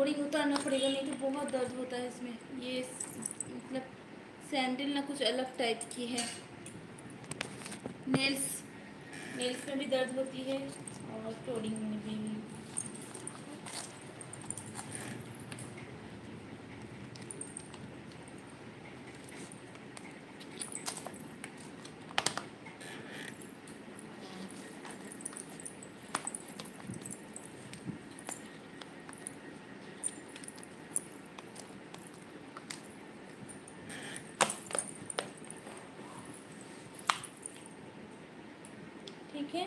Toning उतारना पड़ेगा, नहीं तो बहुत दर्द होता है इसमें। ये मतलब सैंडल ना कुछ अलग टाइप की है। नेल्स नेल्स में भी दर्द होती है और टोडिंग में भी। ठीक है